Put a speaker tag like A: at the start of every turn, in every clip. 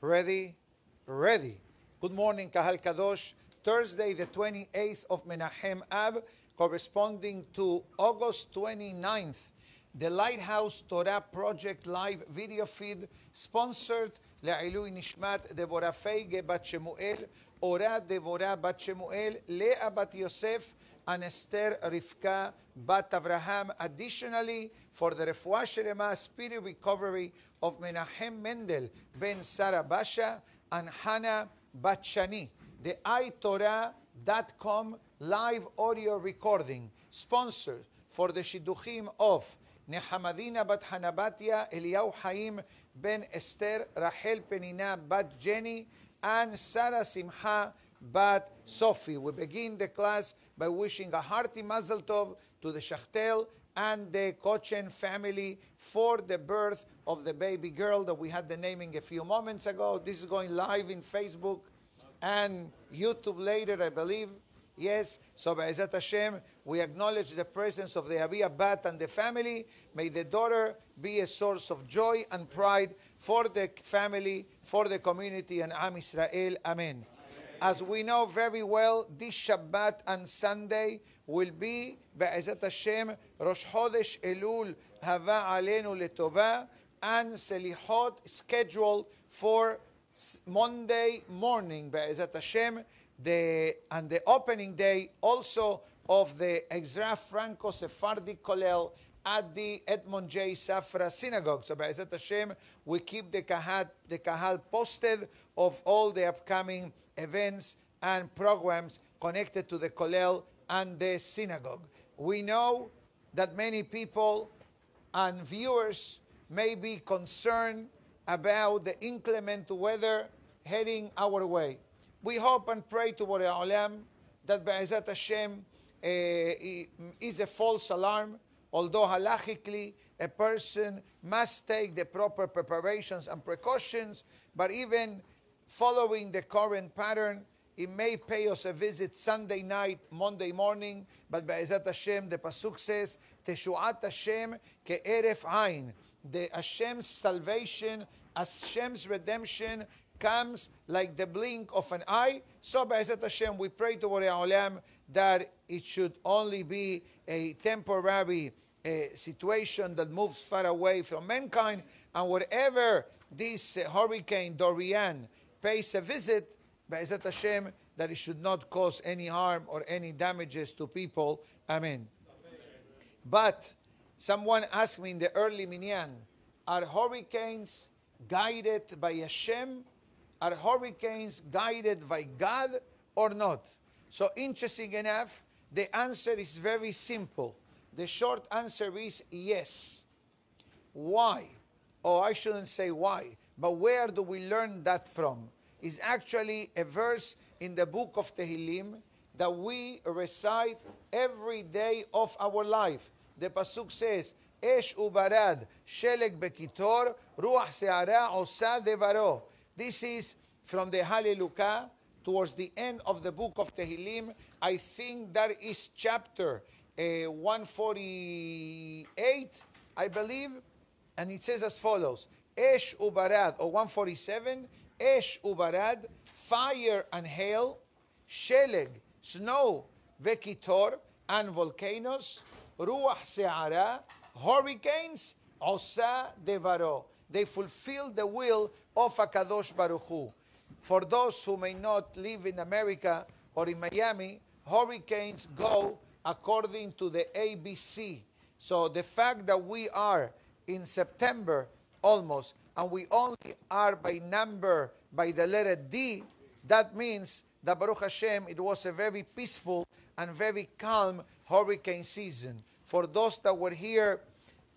A: Ready? Ready. Good morning, Kahal Kadosh. Thursday, the 28th of Menachem Ab, corresponding to August 29th. The Lighthouse Torah Project live video feed sponsored לעילוי נשמת דבורה פייגה בת שמואל, אורה דבורה בת שמואל, לאה בת יוסף, and Esther Rivka Bat Abraham. Additionally, for the refuah shelema, speedy recovery of Menachem Mendel ben Sarah Basha and Hannah Bat Shani. The iTorah.com live audio recording, sponsored for the Shidduchim of Nehamadina Bat Hanabatia, Eliyahu Haim Ben Esther, Rachel Penina Bat Jenny, and Sarah Simcha Bat Sophie. We begin the class by wishing a hearty Mazel Tov to the Shachtel and the Kochen family for the birth of the baby girl that we had the naming a few moments ago. This is going live in Facebook and YouTube later, I believe. Yes, so Be'ezat Hashem, we acknowledge the presence of the Abiyah Bat and the family. May the daughter be a source of joy and pride for the family, for the community, and Am Israel. Amen. As we know very well, this Shabbat and Sunday will be Be'ezat Hashem, Rosh Chodesh Elul, Hava Alenu Letova, and Selichot scheduled for Monday morning, Be'ezat Hashem, the, and the opening day also of the Ezra Franco Sephardic Kollel at the Edmond J. Safra Synagogue. So, Be'ezat Hashem, we keep the kahal, the kahal posted of all the upcoming events and programs connected to the Kollel and the synagogue. We know that many people and viewers may be concerned about the inclement weather heading our way. We hope and pray to Borei Olam that Be'ezat Hashem uh, is a false alarm, although halachically a person must take the proper preparations and precautions, but even following the current pattern, it may pay us a visit Sunday night, Monday morning, but Be'ezat Hashem, the Pasuk says, Teshuat Hashem ke'eref ain. The Hashem's salvation, Hashem's redemption comes like the blink of an eye. So, Be'ezat Hashem, we pray to Borei Olam that it should only be a temporary uh, situation that moves far away from mankind. And wherever this uh, hurricane Dorian pays a visit, Be'ezat Hashem, that it should not cause any harm or any damages to people. Amen. But someone asked me in the early minyan, are hurricanes guided by Hashem? Are hurricanes guided by God or not? So interesting enough, the answer is very simple. The short answer is yes. Why? Oh, I shouldn't say why, but where do we learn that from? Is actually a verse in the book of Tehillim that we recite every day of our life. The pasuk says, "Esh ubarad sheleg bekitor ruach seara osa devaro." This is from the Hallelujah towards the end of the book of Tehillim. I think that is chapter uh, 148, I believe, and it says as follows: Esh ubarad, or 147, Esh ubarad, fire and hail, sheleg, snow, vekitor, and volcanoes, ruach se'ara, hurricanes, osa devaro. They fulfill the will of Akadosh Baruch Hu. For those who may not live in America or in Miami, hurricanes go according to the ABC. So the fact that we are in September almost, and we only are by number by the letter D, that means that Baruch Hashem, it was a very peaceful and very calm hurricane season. For those that were here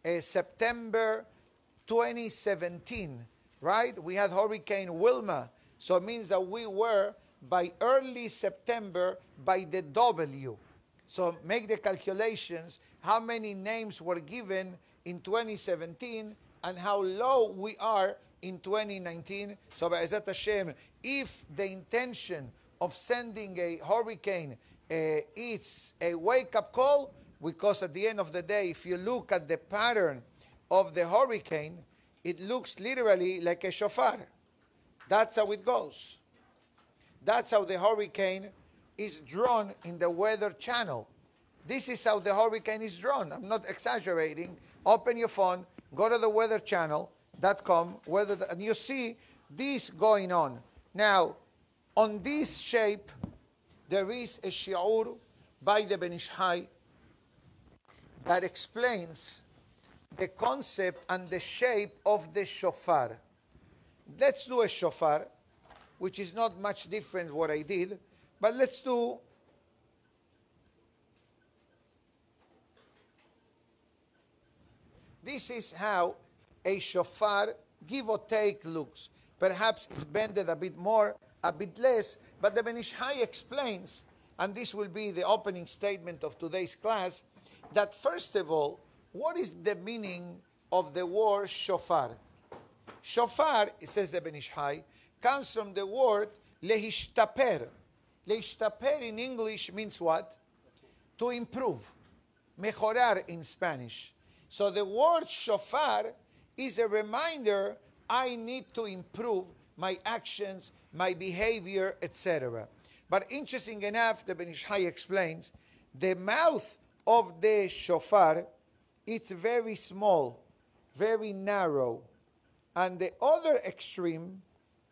A: uh, September 2017, right? We had Hurricane Wilma. So it means that we were by early September by the W. So make the calculations how many names were given in 2017 and how low we are in 2019. So Be'ezat Hashem, if the intention of sending a hurricane uh, is a wake-up call, because at the end of the day, if you look at the pattern of the hurricane, it looks literally like a shofar. That's how it goes. That's how the hurricane is drawn in the weather channel. This is how the hurricane is drawn. I'm not exaggerating. Open your phone, go to the weather channel.com, weather, and you see this going on. Now, on this shape, there is a shi'ur by the Ben Ish Hai that explains the concept and the shape of the shofar. Let's do a shofar, which is not much different what I did, but let's do This is how a shofar, give or take, looks. Perhaps it's bended a bit more, a bit less, but the Ben Ish explains, and this will be the opening statement of today's class, that first of all, what is the meaning of the word shofar? Shofar, it says the Ben Ish comes from the word lehishtaper. Lehishtaper in English means what? To improve. Mejorar in Spanish. So the word shofar is a reminder I need to improve my actions, my behavior, etc. But interesting enough, the Ben Ish explains, the mouth of the shofar, it's very small, very narrow, and the other extreme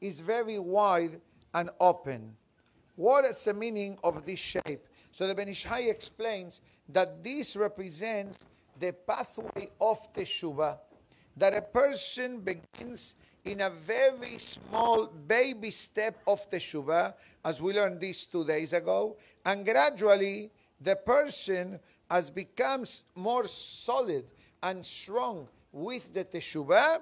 A: is very wide and open. What is the meaning of this shape? So the Ben Ish explains that this represents the pathway of Teshuvah, that a person begins in a very small baby step of Teshuvah, as we learned this two days ago, and gradually the person as becomes more solid and strong with the Teshuvah,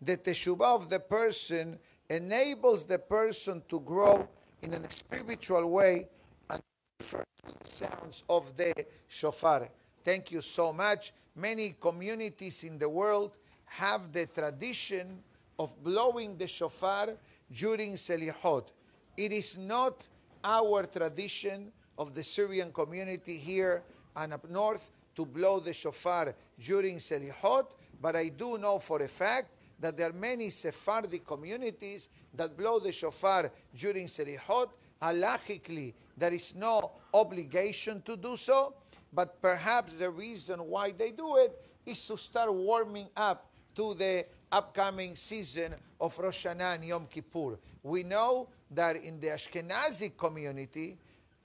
A: the Teshuvah of the person enables the person to grow in a spiritual way and the sounds of the shofar. Thank you so much. Many communities in the world have the tradition of blowing the shofar during Selihot. It is not our tradition of the Syrian community here and up north to blow the shofar during Selihot, but I do know for a fact that there are many Sephardic communities that blow the shofar during Selihot. Halachically, there is no obligation to do so, but perhaps the reason why they do it is to start warming up to the upcoming season of Rosh Hashanah and Yom Kippur. We know that in the Ashkenazi community,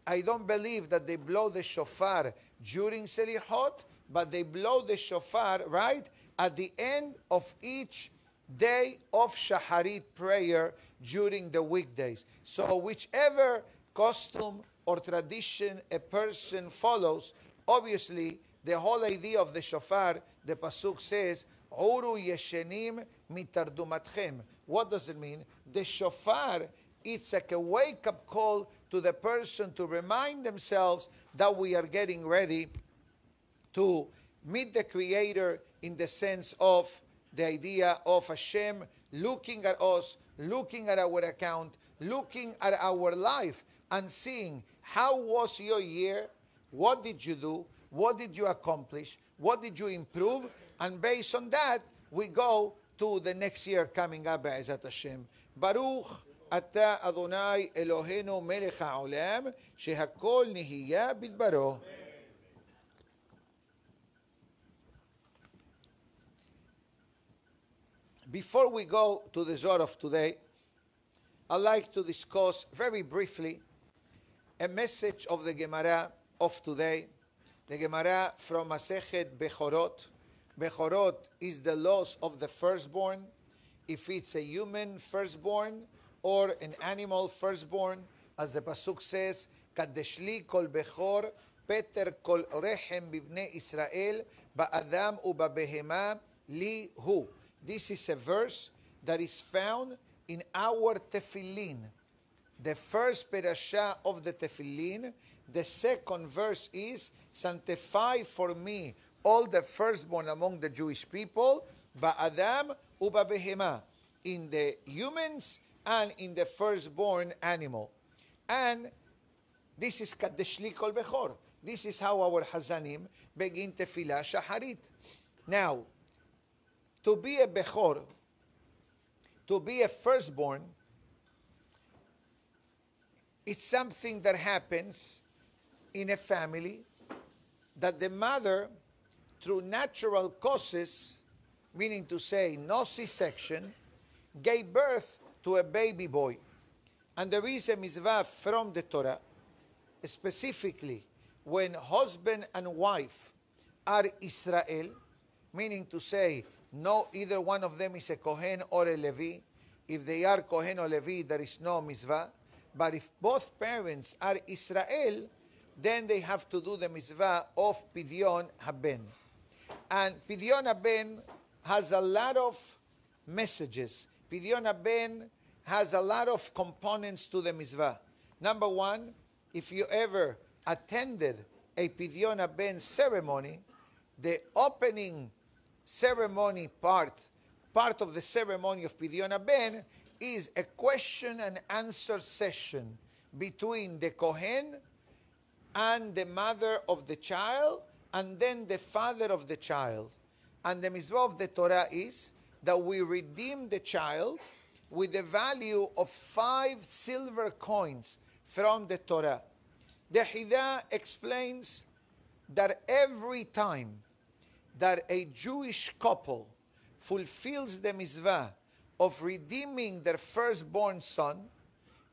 A: I don't believe that they blow the shofar during Selihot, but they blow the shofar, right, at the end of each day of Shaharit prayer during the weekdays. So whichever costume or tradition a person follows, Obviously, the whole idea of the shofar, the pasuk says, "Uru yeshenim mitardumatchem." What does it mean? The shofar, it's like a wake-up call to the person to remind themselves that we are getting ready to meet the Creator in the sense of the idea of Hashem looking at us, looking at our account, looking at our life, and seeing how was your year, what did you do? What did you accomplish? What did you improve? And based on that, we go to the next year coming up, Be'ezat Hashem. Baruch אתה אדוני אלוהינו מלך העולם, שהכל נהיה בדברו. Before we go to the Zohar of today, I'd like to discuss very briefly a message of the Gemara of today. The Gemara from Masechet Bechorot. Bechorot is the loss of the firstborn. If it's a human firstborn or an animal firstborn, as the pasuk says, "Kadeshli kol bechor, Peter kol rechem bibne Israel, ba'adam ubabehema li hu." This is a verse that is found in our tefillin. The first perashah of the tefillin the second verse is, Sanctify for me all the firstborn among the Jewish people, Ba'adam ubabehema, in the humans and in the firstborn animal. And this is Kadeshli Kol Bechor. This is how our Hazanim begin Tefillah Shaharit. Now, to be a Bechor, to be a firstborn, it's something that happens in a family that the mother, through natural causes, meaning to say no C section, gave birth to a baby boy. And there is a mitzvah from the Torah, specifically when husband and wife are Israel, meaning to say no either one of them is a Kohen or a Levi. If they are Kohen or Levi, there is no mitzvah. But if both parents are Israel, then they have to do the mitzvah of Pidyon Haben. And Pidyon Haben has a lot of messages. Pidyon Haben has a lot of components to the mitzvah. Number one, if you ever attended a Pidyon Haben ceremony, the opening ceremony part, part of the ceremony of Pidyon Haben, is a question and answer session between the Kohen and the mother of the child, and then the father of the child. And the mitzvah of the Torah is that we redeem the child with the value of five silver coins from the Torah. The Hida explains that every time that a Jewish couple fulfills the mitzvah of redeeming their firstborn son,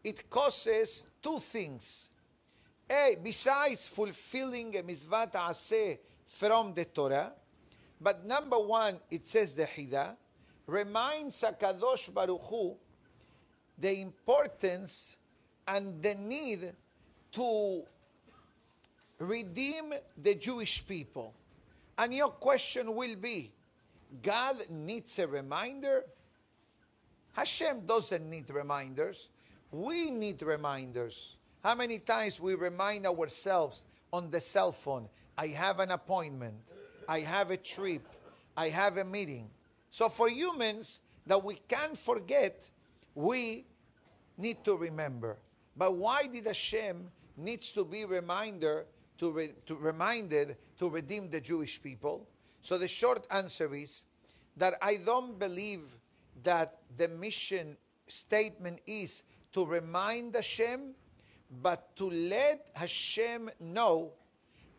A: it causes two things. A, besides fulfilling a mitzvah ta'aseh from the Torah, but number one, it says the Hida, reminds Hakadosh Baruch Hu the importance and the need to redeem the Jewish people. And your question will be God needs a reminder? Hashem doesn't need reminders. We need reminders. How many times we remind ourselves on the cell phone, I have an appointment, I have a trip, I have a meeting. So for humans that we can't forget, we need to remember. But why did Hashem needs to be reminder to, re, to reminded to redeem the Jewish people? So the short answer is that I don't believe that the mission statement is to remind Hashem, but to let Hashem know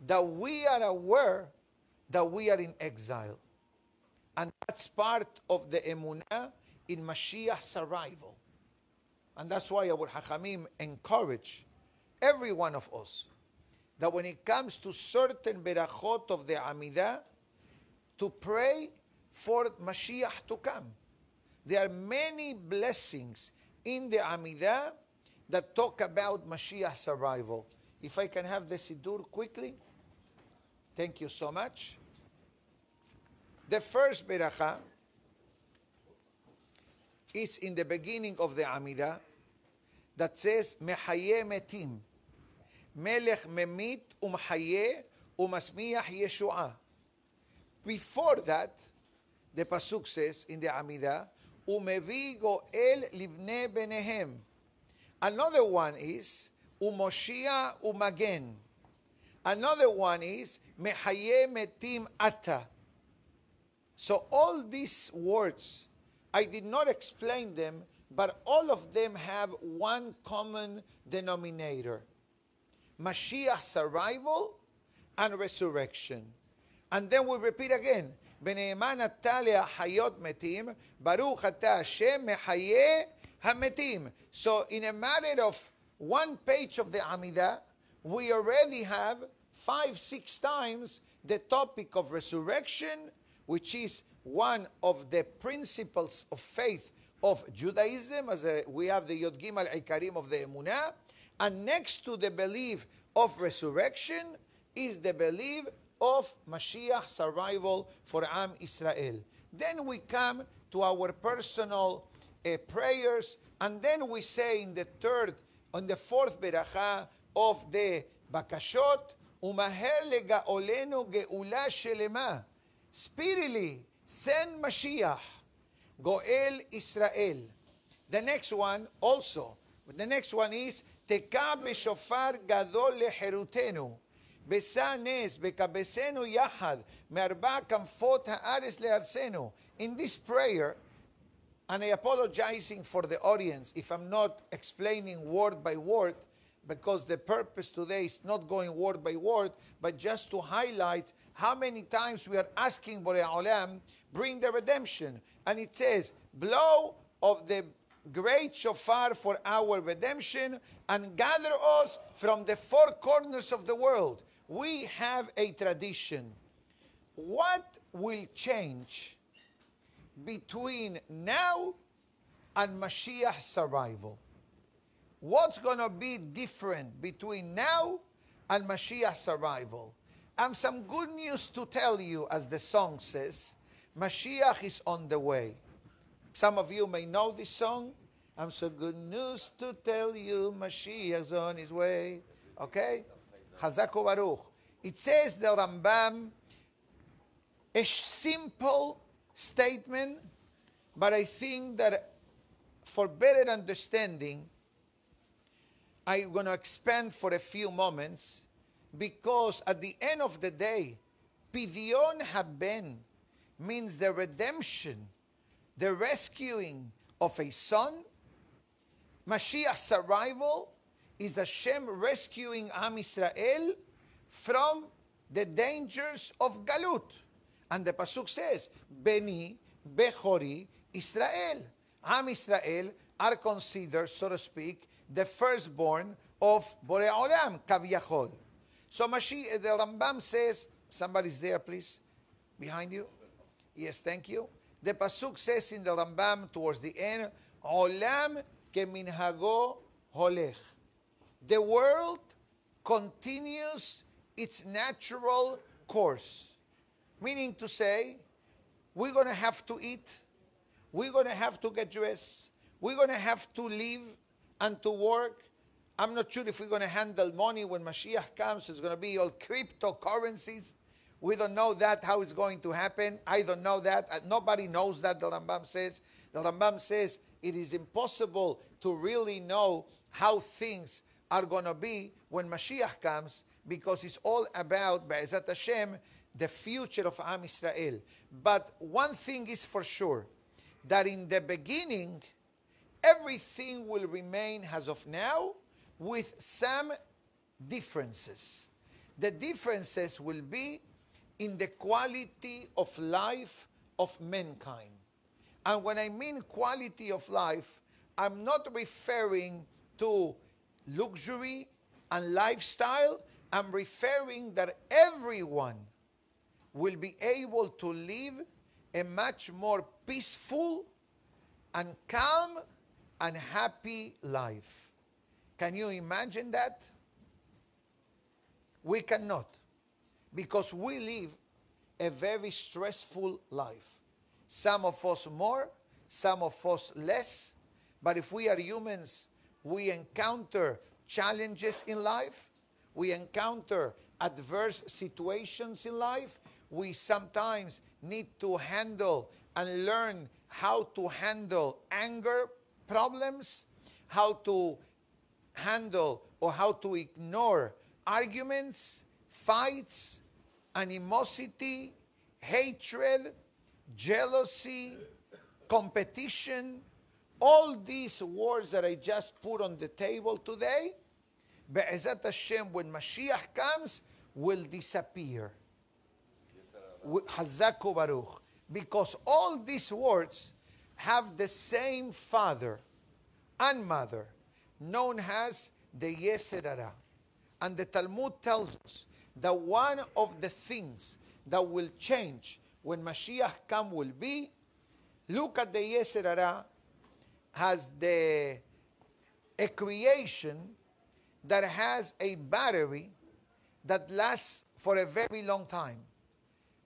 A: that we are aware that we are in exile. And that's part of the emunah in Mashiach's arrival. And that's why our Hachamim encourage every one of us that when it comes to certain berachot of the Amidah, to pray for Mashiach to come. There are many blessings in the Amidah that talk about Mashiach's arrival. If I can have the Siddur quickly. Thank you so much. The first beracha is in the beginning of the Amidah that says, Mehaye metim. Melech memit umhaye umasmiach Yeshua. Before that, the Pasuk says in the Amidah, Umevi goel libne benehem. Another one is Umoshia Umagen. Another one is Mehaye Metim Ata. So all these words, I did not explain them, but all of them have one common denominator. Mashiach's arrival and resurrection. And then we repeat again. Baruch ata Hashem Hametim. So in a matter of one page of the Amidah, we already have five, six times the topic of resurrection, which is one of the principles of faith of Judaism, as a, we have the Yod Gimel Ikarim of the Emunah, and next to the belief of resurrection is the belief of Mashiach's arrival for Am Israel. Then we come to our personal uh, prayers. And then we say in the third, on the fourth berachah of the Bakashot, Umaher lega oleno geula shelema. Speedily send Mashiach, Goel Israel. The next one also. The next one is Teka shofar gadol leherutenu. Besa bekabesenu yahad me'arba kamfot ha'ares le'arsenu. In this prayer, and I apologizing for the audience if I'm not explaining word by word, because the purpose today is not going word by word, but just to highlight how many times we are asking Borei Olam, bring the redemption. And it says, blow of the great shofar for our redemption and gather us from the four corners of the world. We have a tradition. What will change between now and Mashiach's arrival? What's going to be different between now and Mashiach's arrival? I have some good news to tell you, as the song says. Mashiach is on the way. Some of you may know this song. I'm so good news to tell you, Mashiach's on his way. Okay? Chazako Baruch. It says the Rambam, a simple statement, but I think that for better understanding, I'm going to expand for a few moments because at the end of the day, Pidyon Haben means the redemption, the rescuing of a son. Mashiach's arrival is Hashem rescuing Am Israel from the dangers of Galut. And the Pasuk says, Beni, Bechori, Israel. Am Israel are considered, so to speak, the firstborn of Borei Olam, Kaviyachol. So Mashiach, eh, the Rambam says, somebody's there, please, behind you. Yes, thank you. The pasuk says in the Rambam towards the end, "Olam keminhago holech." The world continues its natural course, meaning to say, we're going to have to eat, we're going to have to get dressed, we're going to have to live and to work, I'm not sure if we're going to handle money when Mashiach comes. It's going to be all cryptocurrencies. We don't know that, how it's going to happen. I don't know that. Uh, nobody knows that, the Rambam says. The Rambam says it is impossible to really know how things are going to be when Mashiach comes because it's all about, Be'ezat Hashem, the future of Am Israel. But one thing is for sure, that in the beginning, everything will remain as of now, with some differences. The differences will be in the quality of life of mankind. And when I mean quality of life, I'm not referring to luxury and lifestyle. I'm referring that everyone will be able to live a much more peaceful and calm and happy life. Can you imagine that? We cannot because we live a very stressful life. Some of us more, some of us less. But if we are humans, we encounter challenges in life, we encounter adverse situations in life. We sometimes need to handle and learn how to handle anger problems, how to handle or how to ignore arguments, fights, animosity, hatred, jealousy, competition, all these words that I just put on the table today, Be'ezat Hashem, when Mashiach comes, will disappear. Hazaku Baruch. Because all these words have the same father and mother known as the Yeserara. And the Talmud tells us that one of the things that will change when Mashiach come will be, look at the Yeserara has the a creation that has a battery that lasts for a very long time.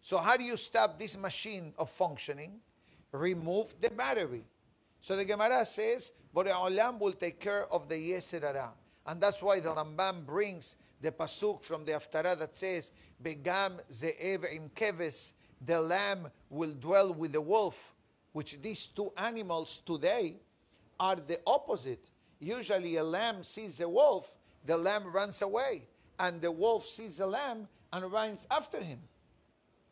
A: So how do you stop this machine of functioning? Remove the battery. So the Gemara says, Borei Olam will take care of the Yeserara. And that's why the Rambam brings the pasuk from the Haftarah that says, Begam ze'ev im keves, the lamb will dwell with the wolf, which these two animals today are the opposite. Usually a lamb sees a wolf, the lamb runs away, and the wolf sees the lamb and runs after him,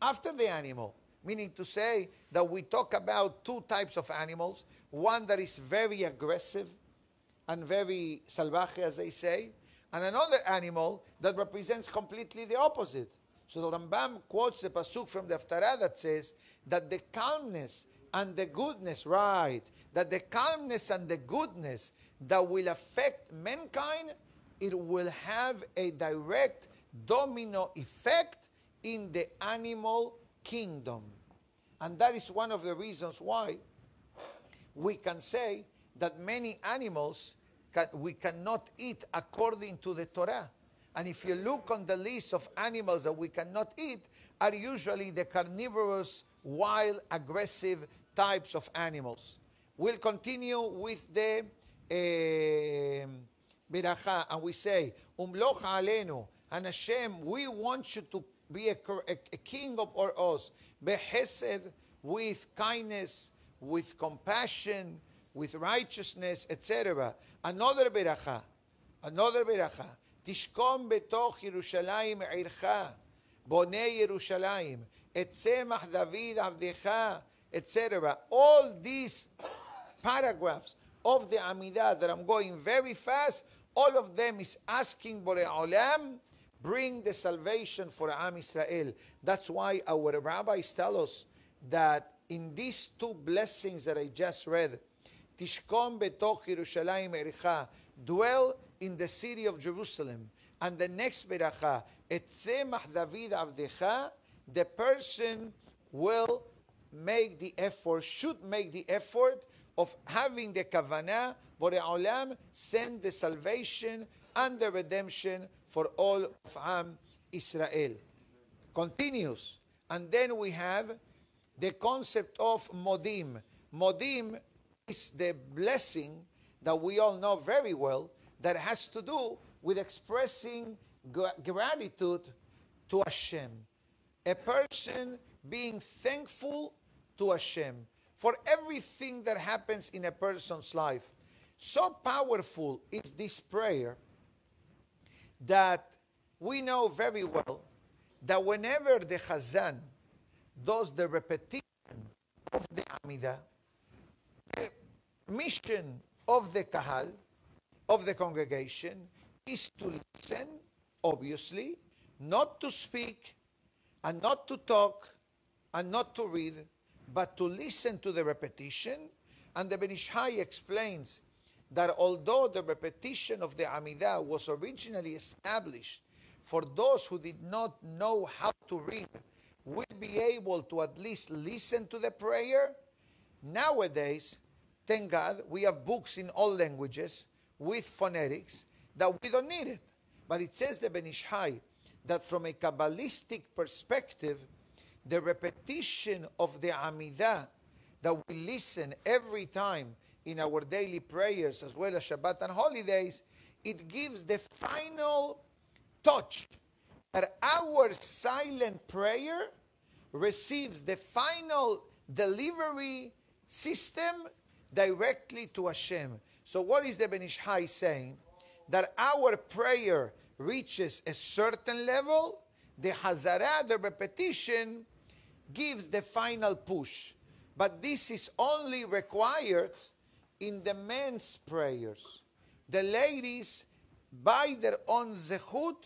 A: after the animal. Meaning to say that we talk about two types of animals one that is very aggressive and very salvaje, as they say, and another animal that represents completely the opposite. So the Rambam quotes the pasuk from the Haftarah that says that the calmness and the goodness, right, that the calmness and the goodness that will affect mankind, it will have a direct domino effect in the animal kingdom. And that is one of the reasons why we can say that many animals can, we cannot eat according to the Torah. And if you look on the list of animals that we cannot eat, are usually the carnivorous, wild, aggressive types of animals. We'll continue with the uh, beracha, and we say, Umloch alenu, and Hashem, we want you to be a, a, a king of us, behesed, with kindness, with compassion, with righteousness, etc. Another beracha, another beracha. תשכון בתוך ירושלים עירך, בונה ירושלים, את צמח דוד עבדך, etc. All these paragraphs of the Amidah that I'm going very fast, all of them is asking Bore Olam, bring the salvation for Am Israel. That's why our rabbis tell us that in these two blessings that I just read, Tishkom betoch Yerushalayim ericha, dwell in the city of Jerusalem. And the next beracha, etzemach David avdecha, the person will make the effort, should make the effort of having the kavanah, Borei Olam send the salvation and the redemption for all of Am Israel. Continues. And then we have the concept of Modim. Modim is the blessing that we all know very well that has to do with expressing gratitude to Hashem. A person being thankful to Hashem for everything that happens in a person's life. So powerful is this prayer that we know very well that whenever the Chazan does the repetition of the Amidah, the mission of the Kahal, of the congregation, is to listen, obviously, not to speak, and not to talk, and not to read, but to listen to the repetition. And the Ben Ish explains that although the repetition of the Amidah was originally established for those who did not know how to read, will be able to at least listen to the prayer. Nowadays, thank God, we have books in all languages with phonetics that we don't need it. But it says the Ben Ish that from a Kabbalistic perspective, the repetition of the Amidah that we listen every time in our daily prayers as well as Shabbat and holidays, it gives the final touch that our silent prayer receives the final delivery system directly to Hashem. So, what is the Ben Ish Hai saying? That our prayer reaches a certain level, the Hazara, the repetition, gives the final push. But this is only required in the men's prayers. The ladies, by their own zechut,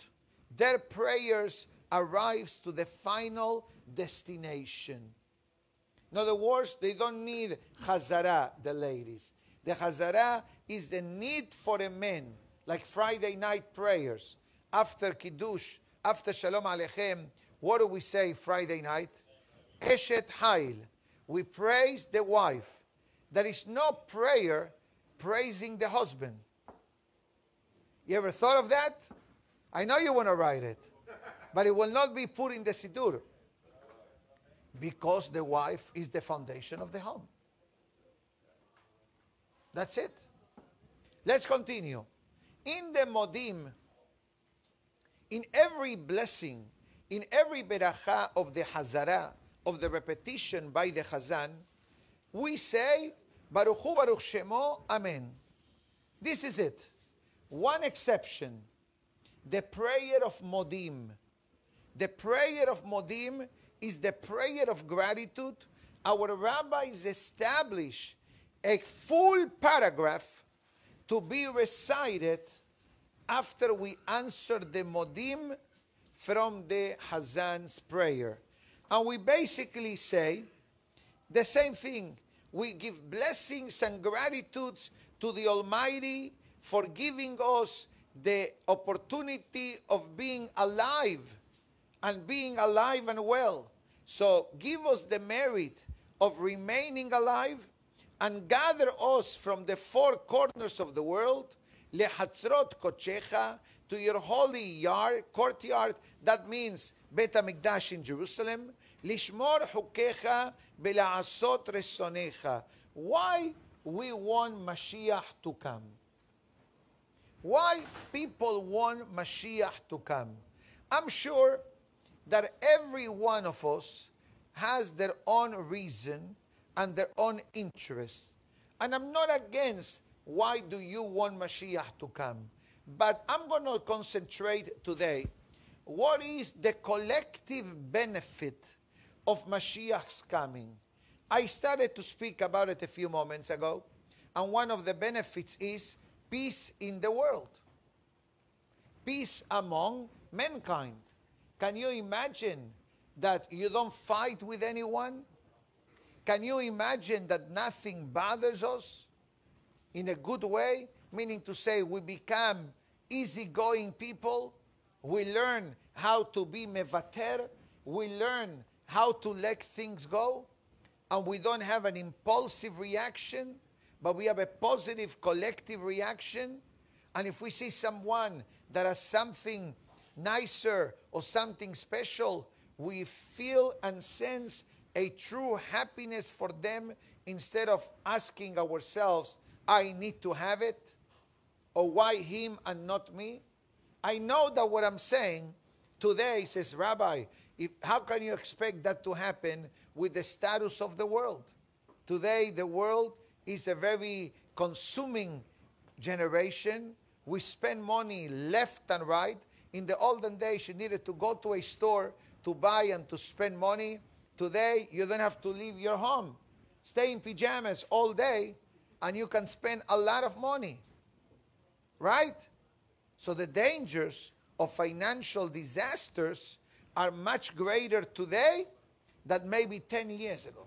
A: their prayers arrives to the final destination. In other words, they don't need Hazara, the ladies. The Hazara is the need for a man, like Friday night prayers. After Kiddush, after Shalom Aleichem, what do we say Friday night? Eshet Hail. We praise the wife. There is no prayer praising the husband. You ever thought of that? I know you want to write it, but it will not be put in the Siddur because the wife is the foundation of the home. That's it. Let's continue. In the Modim, in every blessing, in every beracha of the Hazara, of the repetition by the Chazan, we say, Baruch Hu Baruch Shemo, Amen. This is it. One exception, the prayer of Modim. The prayer of Modim is the prayer of gratitude. Our rabbis establish a full paragraph to be recited after we answer the modim from the Hazan's prayer. And we basically say the same thing. We give blessings and gratitudes to the Almighty for giving us the opportunity of being alive and being alive and well. So give us the merit of remaining alive and gather us from the four corners of the world, lehatzrot kochecha, to your holy yard, courtyard, that means Bet HaMikdash in Jerusalem, lishmor hukecha bela'asot resonecha. Why we want Mashiach to come? Why people want Mashiach to come? I'm sure that every one of us has their own reason and their own interest. And I'm not against why do you want Mashiach to come. But I'm going to concentrate today what is the collective benefit of Mashiach's coming. I started to speak about it a few moments ago, and one of the benefits is peace in the world, peace among mankind. Can you imagine that you don't fight with anyone? Can you imagine that nothing bothers us in a good way? Meaning to say, we become easygoing people. We learn how to be mevater. We learn how to let things go. And we don't have an impulsive reaction, but we have a positive collective reaction. And if we see someone that has something nicer or something special, we feel and sense a true happiness for them instead of asking ourselves, I need to have it, or why him and not me? I know that what I'm saying today says, Rabbi, if, how can you expect that to happen with the status of the world? Today, the world is a very consuming generation. We spend money left and right. In the olden days, you needed to go to a store to buy and to spend money. Today, you don't have to leave your home. Stay in pajamas all day and you can spend a lot of money. Right? So the dangers of financial disasters are much greater today than maybe 10 years ago.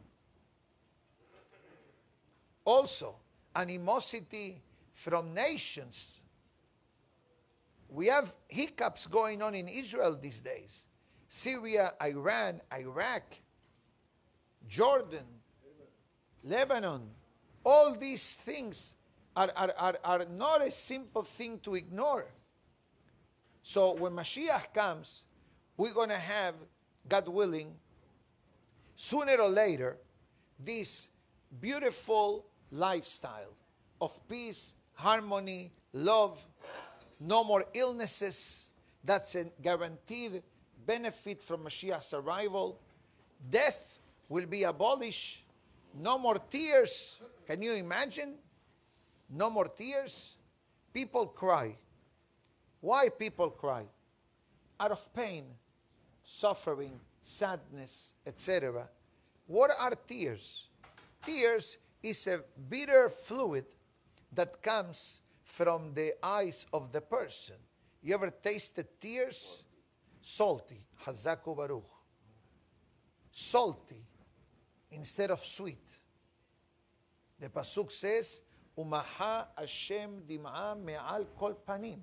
A: Also, animosity from nations. We have hiccups going on in Israel these days. Syria, Iran, Iraq, Jordan, Lebanon, all these things are, are, are, are not a simple thing to ignore. So when Mashiach comes, we're going to have, God willing, sooner or later, this beautiful lifestyle of peace, harmony, love, no more illnesses. That's a guaranteed benefit from Mashiach's arrival. Death will be abolished. No more tears. Can you imagine? No more tears. People cry. Why people cry? Out of pain, suffering, sadness, etc. What are tears? Tears is a bitter fluid that comes from the eyes of the person. You ever tasted tears? Salty. Hazaku Baruch. Salty instead of sweet. The Pasuk says, Umaha Hashem dim'a me'al kol panim.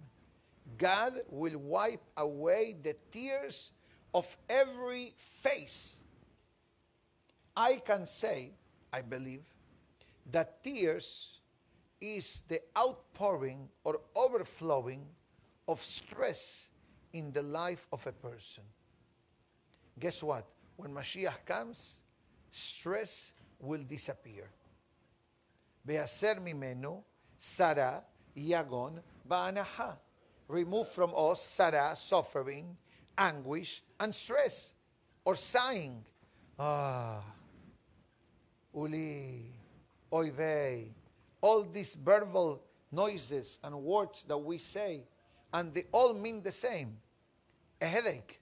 A: God will wipe away the tears of every face. I can say, I believe, that tears is the outpouring or overflowing of stress in the life of a person. Guess what? When Mashiach comes, stress will disappear. Be'aser mimenu, Sara, Yagon, Ba'anaha. Remove from us Sara, suffering, anguish, and stress, or sighing. Ah, uli, oivei. All these verbal noises and words that we say, and they all mean the same. A headache.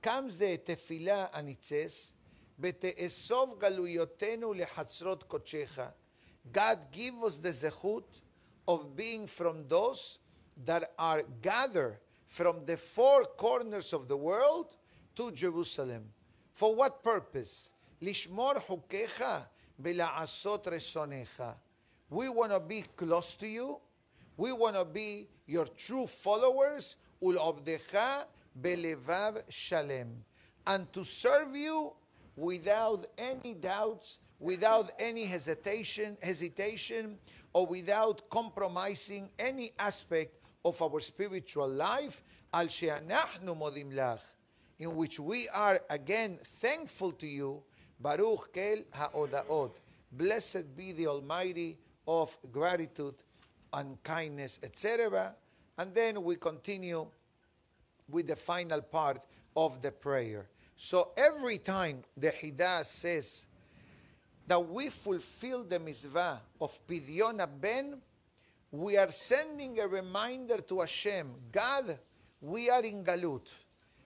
A: Comes the tefillah and it says, ותאסוף גלויותינו לחצרות קודשך. God give us the zechut of being from those that are gathered from the four corners of the world to Jerusalem. For what purpose? Lishmor hukecha bela'asot resonecha. We want to be close to you. We want to be your true followers. Ul'obdecha belevav shalem. And to serve you without any doubts, without any hesitation, hesitation, or without compromising any aspect of our spiritual life, al modim lach, in which we are again thankful to you, Baruch kel ha'odaot. Blessed be the Almighty of gratitude and kindness, etc. And then we continue with the final part of the prayer. So every time the Hidah says that we fulfill the mitzvah of Pidyon Ben, we are sending a reminder to Hashem, God, we are in Galut.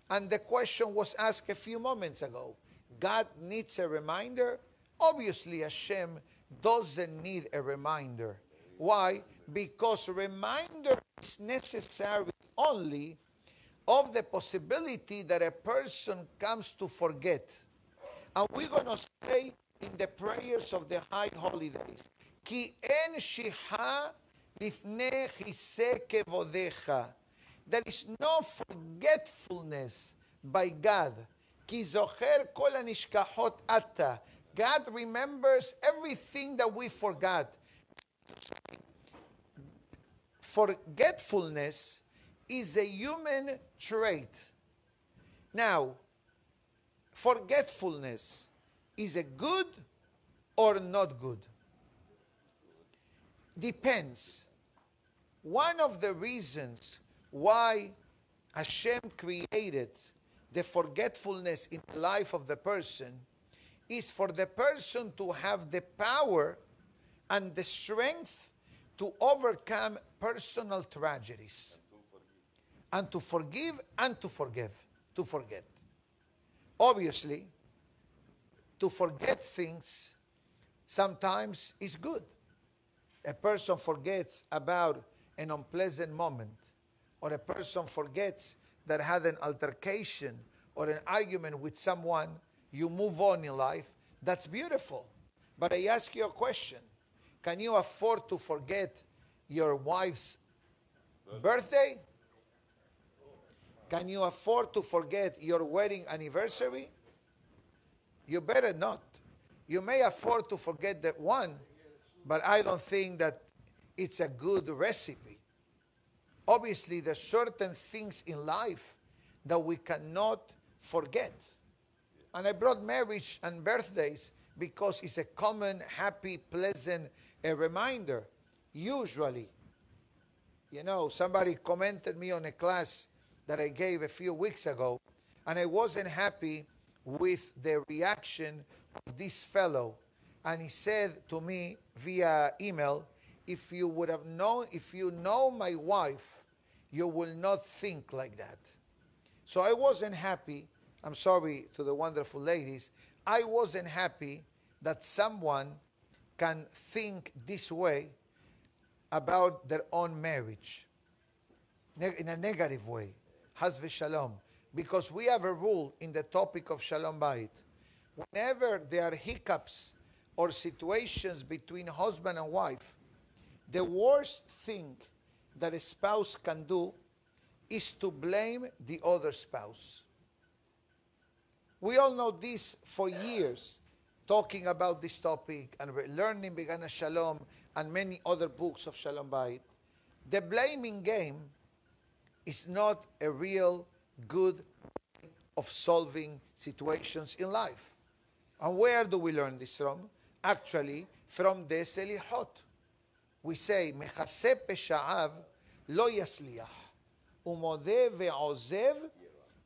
A: And the question was asked a few moments ago. God needs a reminder? Obviously, Hashem doesn't need a reminder. Why? Because reminder is necessary only of the possibility that a person comes to forget. And we're going to say in the prayers of the high holidays, Ki en shiha lifne kevodecha. There is no forgetfulness by God. God remembers everything that we forgot. Forgetfulness is a human trait. Now, forgetfulness is it good or not good? Depends. One of the reasons why Hashem created the forgetfulness in the life of the person is for the person to have the power and the strength to overcome personal tragedies and to forgive and to forgive, to forget. Obviously, to forget things sometimes is good. A person forgets about an unpleasant moment, or a person forgets that had an altercation or an argument with someone, you move on in life. That's beautiful. But I ask you a question Can you afford to forget your wife's birthday? Can you afford to forget your wedding anniversary? You better not. You may afford to forget that one, but I don't think that it's a good recipe. Obviously, there's certain things in life that we cannot forget. And I brought marriage and birthdays because it's a common, happy, pleasant a reminder. Usually, you know, somebody commented me on a class that I gave a few weeks ago, and I wasn't happy with the reaction of this fellow. And he said to me via email, if you would have known, if you know my wife, you will not think like that. So I wasn't happy. I'm sorry to the wonderful ladies. I wasn't happy that someone can think this way about their own marriage in a negative way. Has shalom because we have a rule in the topic of Shalom Bayit. Whenever there are hiccups or situations between husband and wife, the worst thing that a spouse can do is to blame the other spouse. We all know this for years, talking about this topic and learning Began Shalom and many other books of Shalom Bayit. The blaming game is not a real good of solving situations in life. And where do we learn this from? Actually, from the Selihot. We say, Mechase pesha'av yasliach, umode ve'ozev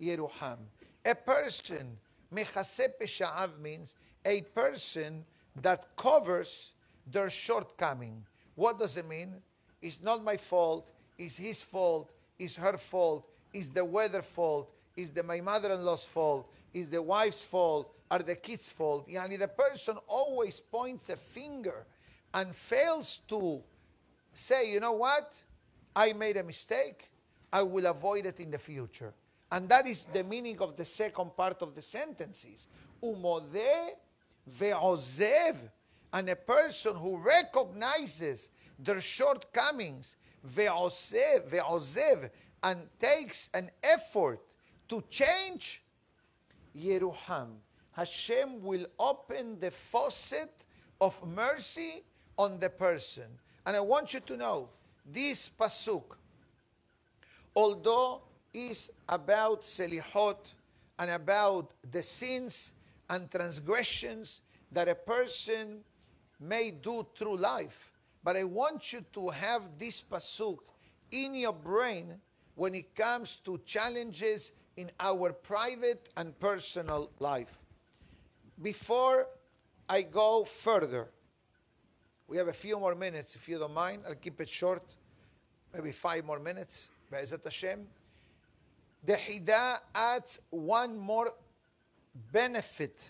A: yeruham. A person, Mechase pesha'av means a person that covers their shortcoming. What does it mean? It's not my fault, it's his fault, it's her fault, it's the weather fault? Is the my mother-in-law's fault? Is the wife's fault? Are the kids' fault? Yani the person always points a finger and fails to say, you know what? I made a mistake, I will avoid it in the future. And that is the meaning of the second part of the sentences. Umode ve'ozev. And a person who recognizes their shortcomings, ve'ozev, ve'ozev, and takes an effort to change, Yeruham. Hashem will open the faucet of mercy on the person. And I want you to know this pasuk, although is about selihot and about the sins and transgressions that a person may do through life. But I want you to have this pasuk in your brain when it comes to challenges in our private and personal life. Before I go further, we have a few more minutes, if you don't mind. I'll keep it short, maybe five more minutes. Be'ezat Hashem. The Hida adds one more benefit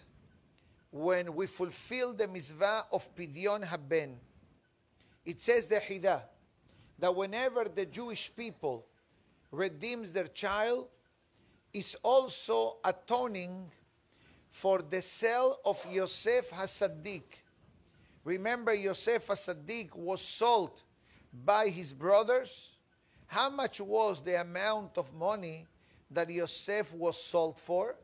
A: when we fulfill the mitzvah of Pidyon Haben. It says the Hida that whenever the Jewish people redeems their child, is also atoning for the sale of Yosef Hasadik. Remember, Yosef Hasadik was sold by his brothers. How much was the amount of money that Yosef was sold for?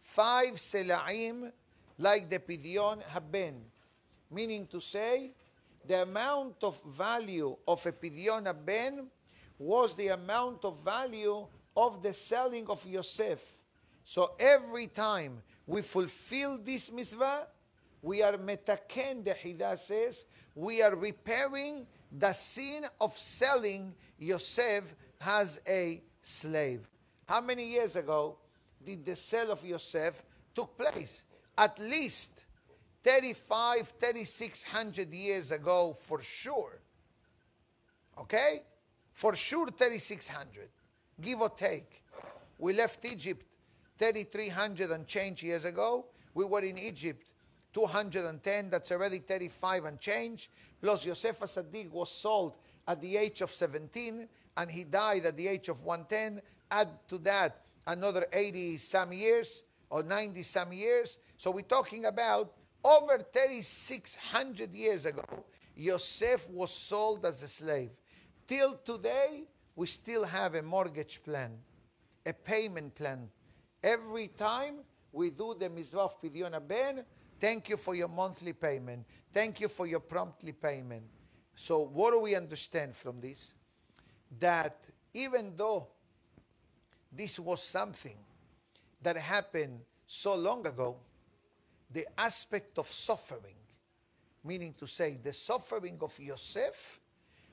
A: Five selaim, like the Pidyon Haben. Meaning to say, the amount of value of a Pidyon Haben was the amount of value of the selling of Yosef. So every time we fulfill this mitzvah, we are metaken, the Hida says, we are repairing the sin of selling Yosef as a slave. How many years ago did the sale of Yosef took place? At least 35, 3600 years ago for sure. Okay? For sure 3600, give or take. We left Egypt 3300 and change years ago. We were in Egypt 210, that's already 35 and change. Plus Yosef Sadiq was sold at the age of 17 and he died at the age of 110. Add to that another 80 some years or 90 some years. So we're talking about over 3,600 years ago, Yosef was sold as a slave. Till today, we still have a mortgage plan, a payment plan. Every time we do the mitzvah of Pidyon Ben, thank you for your monthly payment. Thank you for your promptly payment. So what do we understand from this? That even though this was something that happened so long ago, the aspect of suffering, meaning to say the suffering of Yosef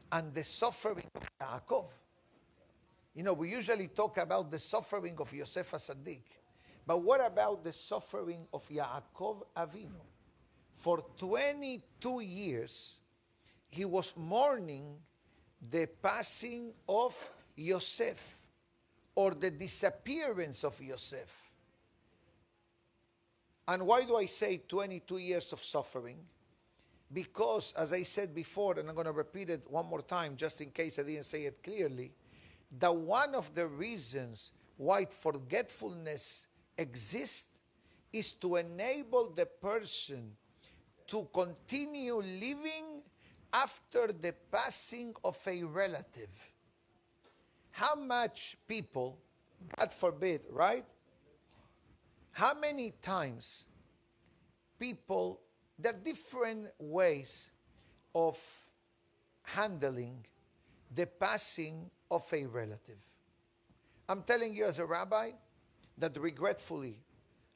A: and the suffering of Yaakov. You know, we usually talk about the suffering of Yosef as Sadiq, but what about the suffering of Yaakov Avinu? For 22 years, he was mourning the passing of Yosef or the disappearance of Yosef. And why do I say 22 years of suffering? Because, as I said before, and I'm going to repeat it one more time just in case I didn't say it clearly, that one of the reasons why forgetfulness exists is to enable the person to continue living after the passing of a relative. How much people, God forbid, right? How many times people, there are different ways of handling the passing of a relative. I'm telling you as a rabbi that regretfully,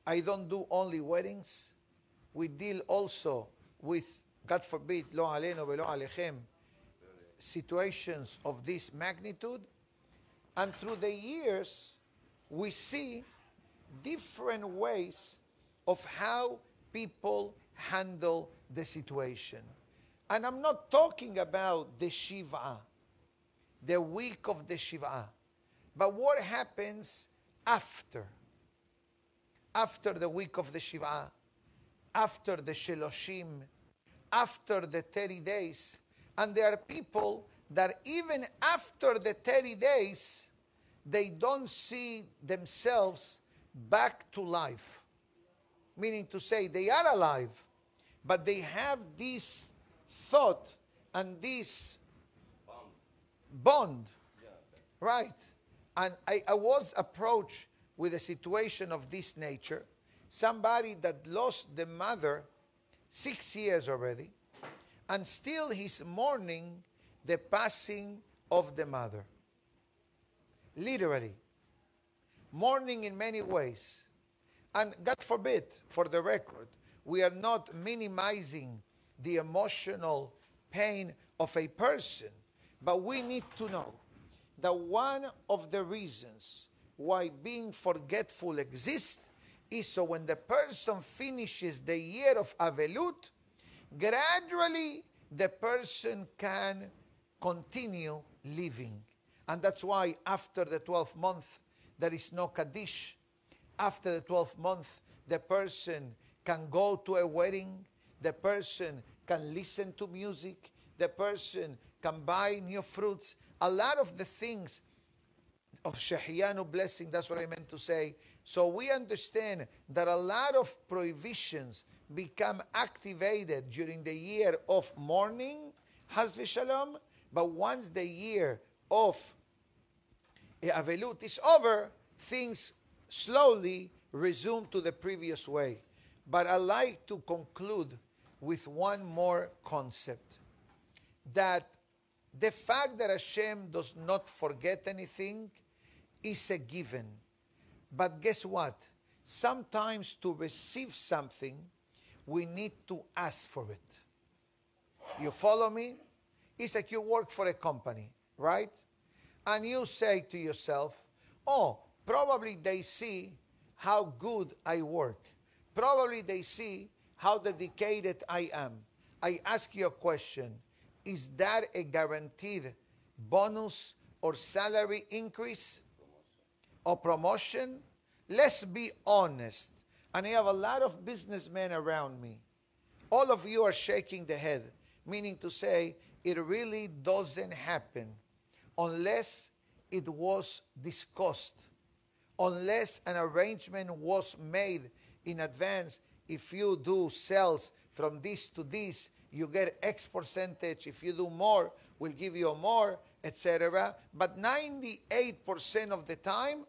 A: I don't do only weddings. We deal also with, God forbid, lo aleno velo alechem, situations of this magnitude. And through the years, we see different ways of how people handle the situation. And I'm not talking about the Shiva, the week of the Shiva, but what happens after. After the week of the Shiva, after the Sheloshim, after the 30 days. And there are people that even after the 30 days, they don't see themselves back to life. Meaning to say, they are alive, but they have this thought and this bond. Right. And I, I was approached with a situation of this nature. Somebody that lost the mother six years already, and still he's mourning the passing of the mother. Literally. Mourning in many ways. And God forbid, for the record, we are not minimizing the emotional pain of a person, but we need to know that one of the reasons why being forgetful exists is so when the person finishes the year of Avelut, gradually the person can continue living. And that's why after the 12th month, there is no Kaddish. After the 12th month, the person can go to a wedding, the person can listen to music, the person can buy new fruits. A lot of the things of Shehiyanu blessing, that's what I meant to say. So we understand that a lot of prohibitions become activated during the year of mourning, Hazvi Shalom, but once the year of Avelut is over, things slowly resume to the previous way. But I like to conclude with one more concept that the fact that Hashem does not forget anything is a given. But guess what? Sometimes to receive something, we need to ask for it. You follow me? It's like you work for a company, right? And you say to yourself, oh, probably they see how good I work. Probably they see how dedicated I am. I ask you a question Is that a guaranteed bonus or salary increase or promotion? Let's be honest. And I have a lot of businessmen around me. All of you are shaking the head, meaning to say, it really doesn't happen unless it was discussed, unless an arrangement was made in advance. If you do sales from this to this, you get X percentage. If you do more, we'll give you more, etc. But 98% of the time,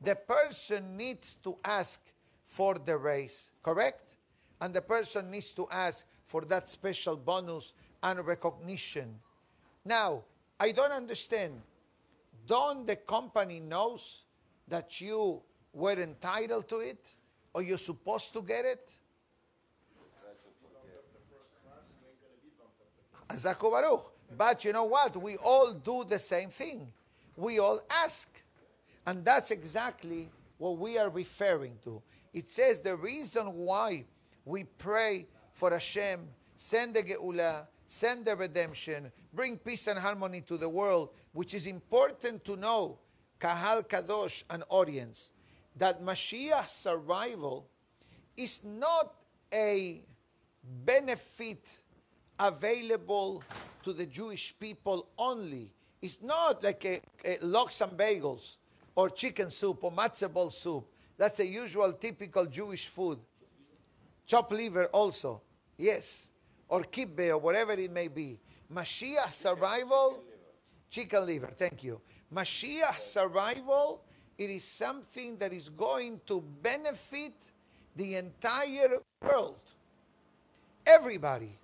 A: the person needs to ask for the raise, correct? And the person needs to ask for that special bonus and recognition. Now, I don't understand. Don't the company knows that you were entitled to it or you're supposed to get it? Baruch. But you know what? We all do the same thing. We all ask. And that's exactly what we are referring to. It says the reason why we pray for Hashem, send the Geula, send the redemption, bring peace and harmony to the world, which is important to know, Kahal Kadosh, an audience, that Mashiach's arrival is not a benefit available to the Jewish people only. It's not like a, a lox and bagels or chicken soup or matzah ball soup. That's a usual typical Jewish food. Chopped liver also. Yes or kibbeh or whatever it may be. Mashiach's survival, chicken liver, thank you. Mashiach's survival. it is something that is going to benefit the entire world. Everybody.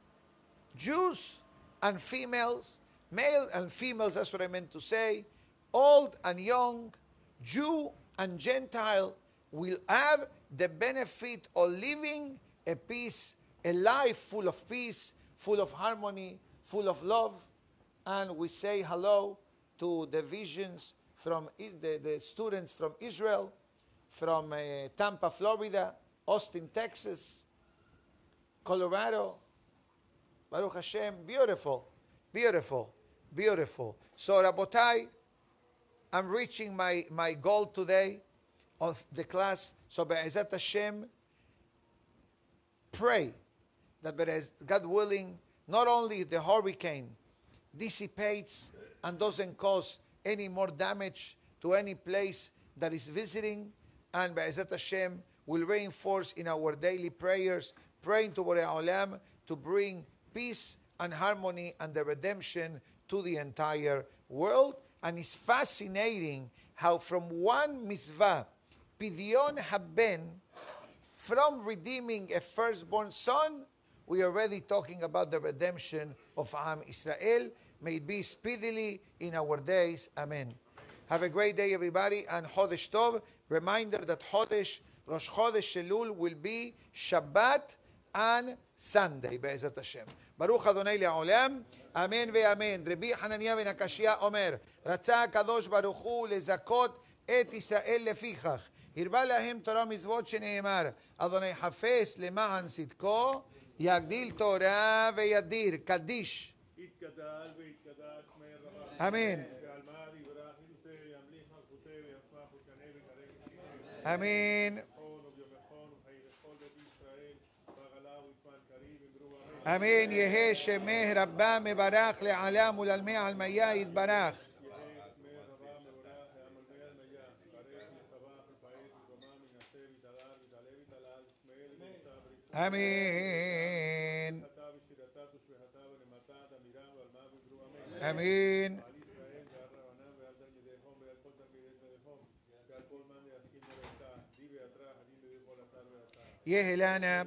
A: Jews and females, male and females, that's what I meant to say, old and young, Jew and Gentile will have the benefit of living a peace a life full of peace, full of harmony, full of love. And we say hello to the visions from the, the students from Israel, from uh, Tampa, Florida, Austin, Texas, Colorado. Baruch Hashem, beautiful, beautiful, beautiful. So, Rabotai, I'm reaching my, my goal today of the class. So, Be'ezat Hashem, pray that God willing, not only the hurricane dissipates and doesn't cause any more damage to any place that is visiting. And Be'ezat Hashem will reinforce in our daily prayers, praying to Borei Olam to bring peace and harmony and the redemption to the entire world. And it's fascinating how from one mitzvah, Pidyon Haben, from redeeming a firstborn son, we are already talking about the redemption of Am Israel. May it be speedily in our days. Amen. Have a great day, everybody, and Chodesh Tov. Reminder that Chodesh, Rosh Chodesh Elul will be Shabbat and Sunday, Be'ezat Hashem. ברוך אדוני לעולם, אמן ואמן. רבי חנניה בן הקשיא אומר, רצה הקדוש ברוך הוא לזכות את ישראל לפיכך. הרבה להם תורה ומצוות שנאמר, אדוני חפש למען צדקו, יגדיל תורה וידיר, קדיש.
B: יתגדל ויתקדש.
A: אמן.
B: ועלמד آمين. يا هاشم مهرب بام براخ لعلام وللميع المياه يتبراخ. آمين. آمين. يهلانا